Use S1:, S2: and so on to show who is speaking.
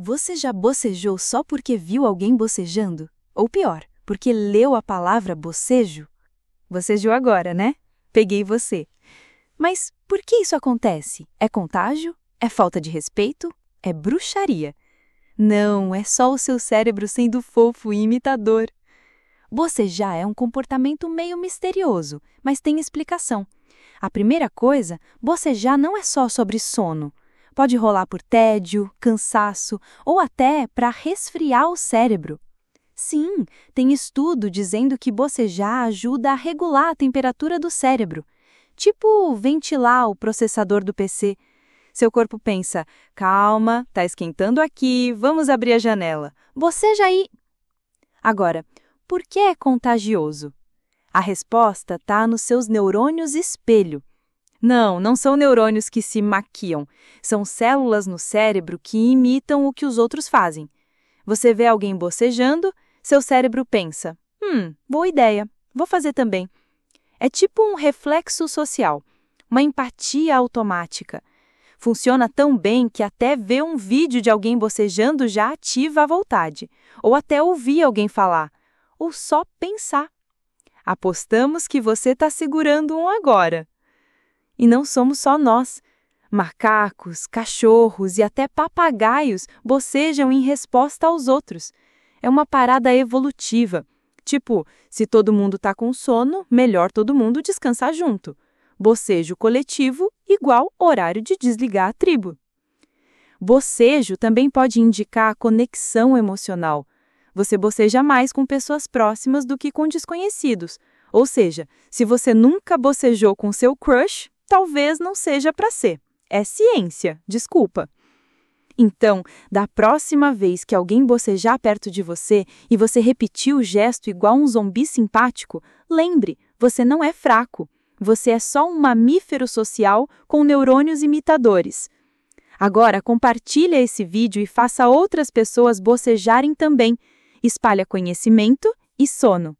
S1: Você já bocejou só porque viu alguém bocejando? Ou pior, porque leu a palavra bocejo? Bocejou agora, né? Peguei você. Mas por que isso acontece? É contágio? É falta de respeito? É bruxaria? Não, é só o seu cérebro sendo fofo e imitador. Bocejar é um comportamento meio misterioso, mas tem explicação. A primeira coisa, bocejar não é só sobre sono. Pode rolar por tédio, cansaço ou até para resfriar o cérebro. Sim, tem estudo dizendo que bocejar ajuda a regular a temperatura do cérebro. Tipo ventilar o processador do PC. Seu corpo pensa: calma, tá esquentando aqui, vamos abrir a janela. Boceja aí. Agora, por que é contagioso? A resposta está nos seus neurônios espelho. Não, não são neurônios que se maquiam. São células no cérebro que imitam o que os outros fazem. Você vê alguém bocejando, seu cérebro pensa: hum, boa ideia, vou fazer também. É tipo um reflexo social, uma empatia automática. Funciona tão bem que até ver um vídeo de alguém bocejando já ativa a vontade, ou até ouvir alguém falar, ou só pensar. Apostamos que você está segurando um agora. E não somos só nós. Macacos, cachorros e até papagaios bocejam em resposta aos outros. É uma parada evolutiva. Tipo, se todo mundo está com sono, melhor todo mundo descansar junto. Bocejo coletivo igual horário de desligar a tribo. Bocejo também pode indicar conexão emocional. Você boceja mais com pessoas próximas do que com desconhecidos. Ou seja, se você nunca bocejou com seu crush, talvez não seja para ser. É ciência, desculpa. Então, da próxima vez que alguém bocejar perto de você e você repetir o gesto igual um zumbi simpático, lembre, você não é fraco. Você é só um mamífero social com neurônios imitadores. Agora, compartilhe esse vídeo e faça outras pessoas bocejarem também. Espalha conhecimento e sono.